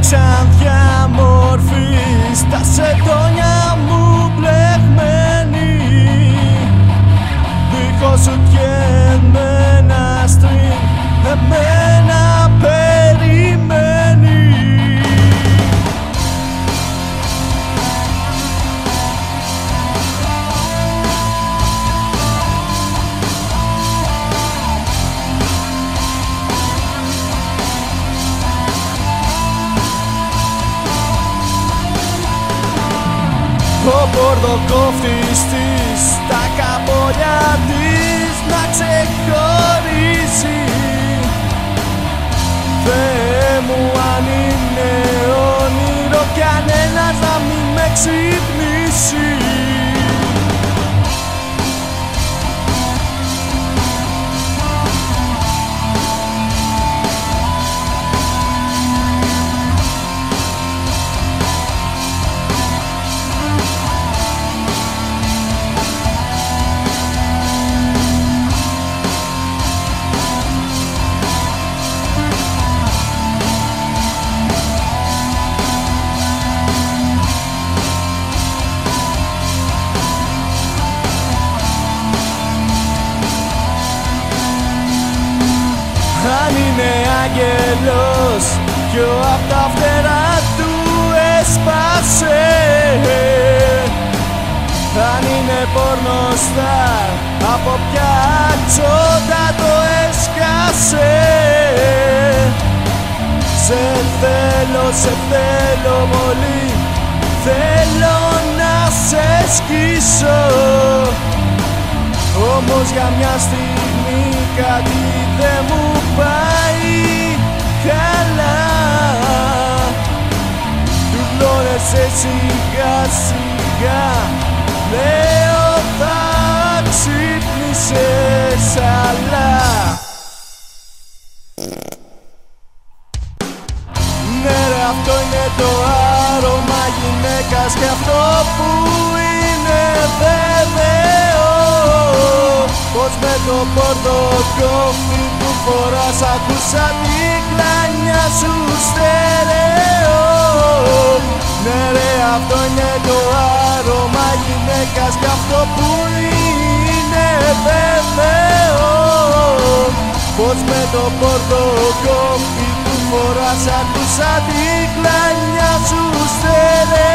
Έχω μια ξανθιά μορφή στα σεντόνια μου μπλεγμένη. Δίχως ούτε Ο πορδοκόφτης της τα καμπόλια της να ξεχωρίζει είναι άγγελος Ποιο απ' τα φτερά του έσπασε. Αν είναι πορνοστάρ Από ποια τσόντα το έσκασε. Σε θέλω, σε θέλω πολύ Θέλω να σε σκίσω. Όμως για μια στιγμή κάτι δεν μου πάει σιγά σιγά Λέω θα ξύπνησες αλλά Ναι ρε αυτό είναι το άρωμα γυναίκας και αυτό που είναι βέβαιο. Πως με το πόρτο κόφι που φοράς ακούσα τη αυτό είναι το άρωμα γυναίκας και αυτό που είναι βέβαιο Πως με το πόρτο κόφι που φοράς ακούσα τη κλάνια σου στερεός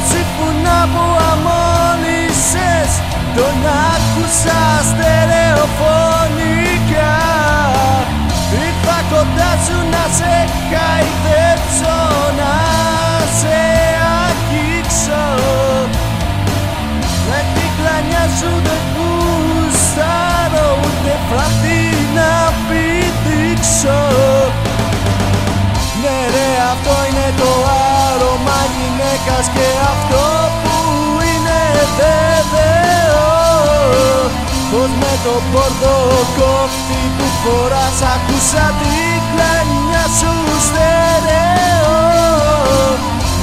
Το τσιφούνα που αμόλυσες Τον άκουσα στερεοφωνικά Ήρθα κοντά σου να σε χαϊδέψω Να σε αγγίξω. Με την κλανιά σου δεν γουστάρω ούτε φράχτη να πηδήξω. Ναι ρε αυτό είναι το άρωμα γυναίκας και Πως με το πόρτο κόφτη που φοράς ακούσα την κλανιά σου στερεό.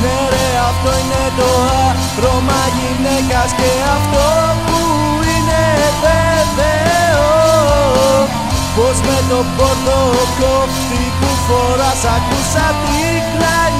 Ναι ρε αυτό είναι το άρωμα γυναίκας και αυτό που είναι βέβαιο Πως με το πόρτο κόφτη που φοράς ακούσα την κλανιά σου στερεό